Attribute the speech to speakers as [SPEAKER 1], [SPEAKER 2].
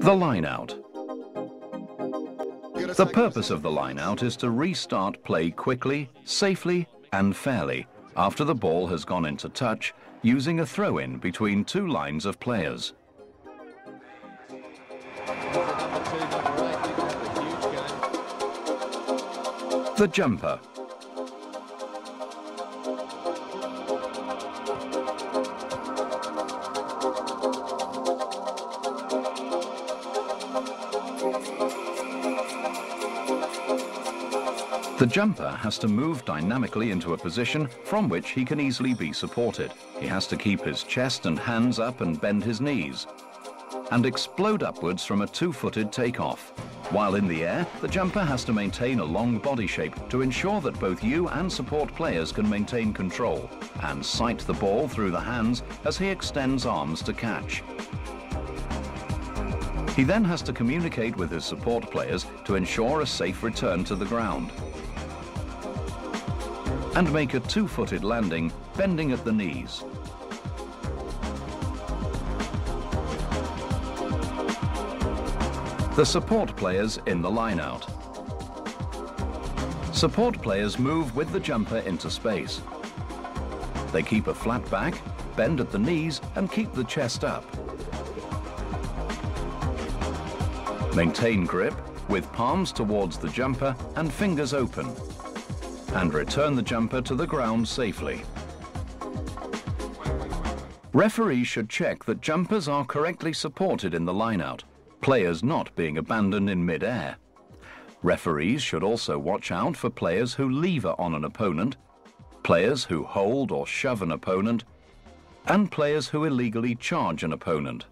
[SPEAKER 1] The line out. The purpose of the line out is to restart play quickly, safely and fairly after the ball has gone into touch using a throw-in between two lines of players. The jumper. The jumper has to move dynamically into a position from which he can easily be supported. He has to keep his chest and hands up and bend his knees and explode upwards from a two-footed takeoff. While in the air, the jumper has to maintain a long body shape to ensure that both you and support players can maintain control and sight the ball through the hands as he extends arms to catch. He then has to communicate with his support players to ensure a safe return to the ground and make a two-footed landing, bending at the knees. The support players in the line-out. Support players move with the jumper into space. They keep a flat back, bend at the knees and keep the chest up. Maintain grip with palms towards the jumper and fingers open and return the jumper to the ground safely. Referees should check that jumpers are correctly supported in the lineout, players not being abandoned in mid-air. Referees should also watch out for players who lever on an opponent, players who hold or shove an opponent, and players who illegally charge an opponent.